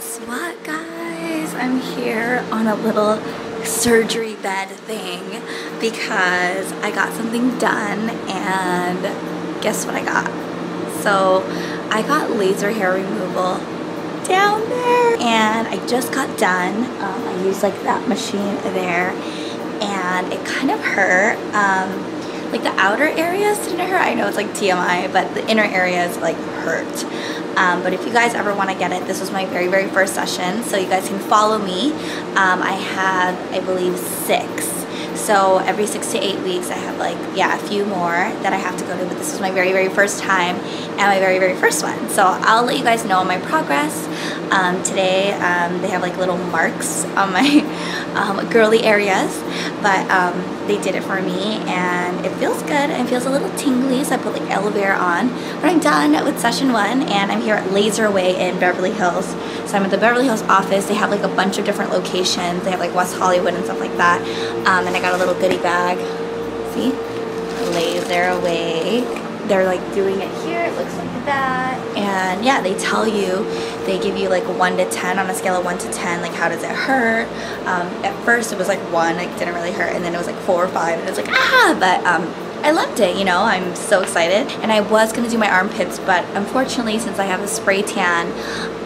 Guess what, guys? I'm here on a little surgery bed thing because I got something done and guess what I got? So I got laser hair removal down there and I just got done. Um, I used like that machine there and it kind of hurt. Um, like the outer areas didn't hurt. I know it's like TMI, but the inner areas like hurt. Um, but if you guys ever want to get it, this was my very, very first session. So you guys can follow me. Um, I have, I believe, six. So every six to eight weeks, I have like, yeah, a few more that I have to go to. But this was my very, very first time and my very, very first one. So I'll let you guys know my progress. Um, today, um, they have like little marks on my um, girly areas. But um, they did it for me and it feels good. It feels a little tingly, so I put like aloe vera on. But I'm done with session one and I'm here at Laser Away in Beverly Hills. So I'm at the Beverly Hills office. They have like a bunch of different locations. They have like West Hollywood and stuff like that. Um, and I got a little goodie bag. See? Laser Away. They're like doing it here. It looks like that. And yeah, they tell you, they give you like 1 to 10 on a scale of 1 to 10, like how does it hurt? Um, at first it was like 1, like didn't really hurt, and then it was like 4 or 5, and it was like, ah! But um, I loved it, you know, I'm so excited. And I was gonna do my armpits, but unfortunately, since I have a spray tan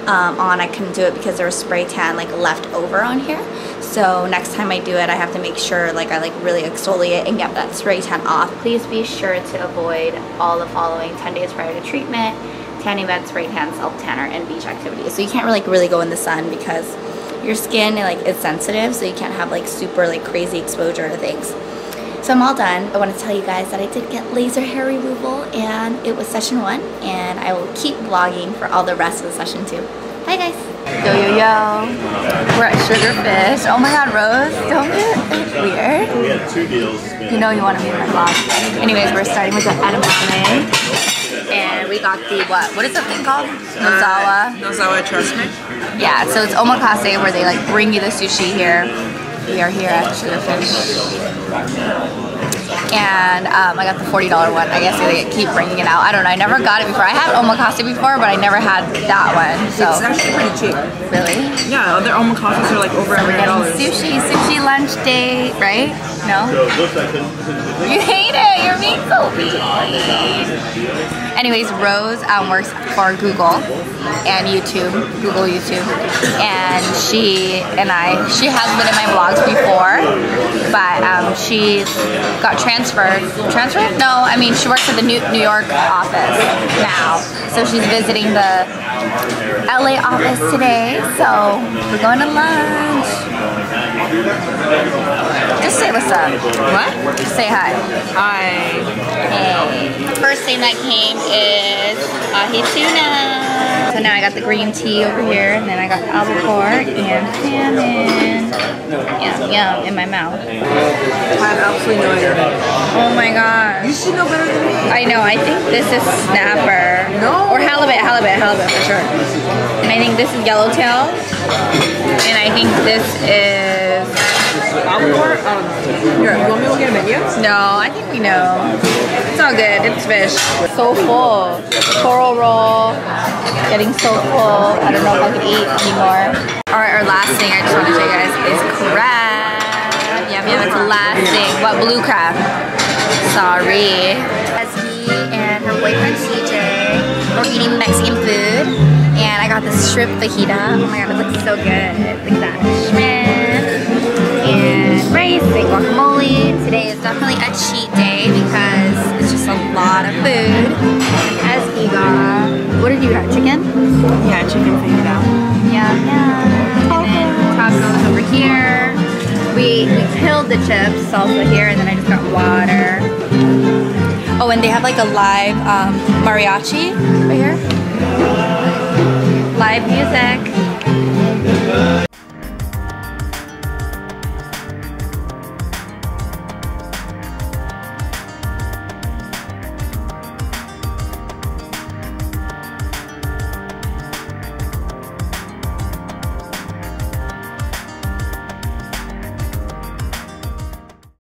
um, on, I couldn't do it because there was spray tan like left over on here. So next time I do it, I have to make sure like I like really exfoliate and get that spray tan off. Please be sure to avoid all the following 10 days prior to treatment, tanning bed, spray tan, self-tanner, and beach activities. So you can't really, like, really go in the sun because your skin like is sensitive, so you can't have like super like crazy exposure to things. So I'm all done. I want to tell you guys that I did get laser hair removal and it was session one and I will keep vlogging for all the rest of the session two. Bye guys. Yo, yo, yo. We're at Sugarfish. Oh my god, Rose, don't get weird. We had two deals. You know you want to be in my vlog. Anyways, we're starting with the edamame. We got the, what? What is the thing called? Nozawa. Nozawa uh, Trust Me. Yeah, so it's omakase where they like bring you the sushi here. We are here at Sugarfish and um, I got the $40 one. I guess they keep bringing it out. I don't know. I never got it before. I had omakase before, but I never had that one. So It's actually pretty cheap. Really? Yeah, other omakases are like over So getting $100. sushi, sushi lunch date, right? No? You hate it. You're being so mean. Anyways, Rose um, works for Google and YouTube, Google YouTube, and she and I, she has been in my vlogs before, but um, she got transferred. Transferred? No, I mean she works at the New, New York office now, so she's visiting the LA office today. So we're going to lunch. Just say what's up. What? Just say hi. I. Hey. First thing that came is ahi tuna. So now I got the green tea over here, and then I got albacore and salmon. Yum, yum, in my mouth. I have absolutely no idea. Oh my gosh. You should know better than me. I know, I think this is snapper. No. Or halibut, halibut, halibut sure. And I think this is yellowtail. And I think this is... Albacore? Um, you want me to at a menu? No, I think we know. It's all good. It's fish. So full. Coral roll. Getting so full. I don't know if I can eat anymore. Alright, our last thing I just want to show you guys is crab. Yum yum, it's the last thing. What, blue crab? Sorry. Esme and her boyfriend CJ are eating Mexican shrimp fajita. Oh my god, it looks so good. Look at that. Shrimp and rice and guacamole. Today is definitely a cheat day because it's just a lot of food. As got, what did you got? Chicken? Yeah, chicken fajita. Yeah, yeah. And then tacos over here. We we killed the chips salsa here, and then I just got water. Oh, and they have like a live um, mariachi right here. Live music.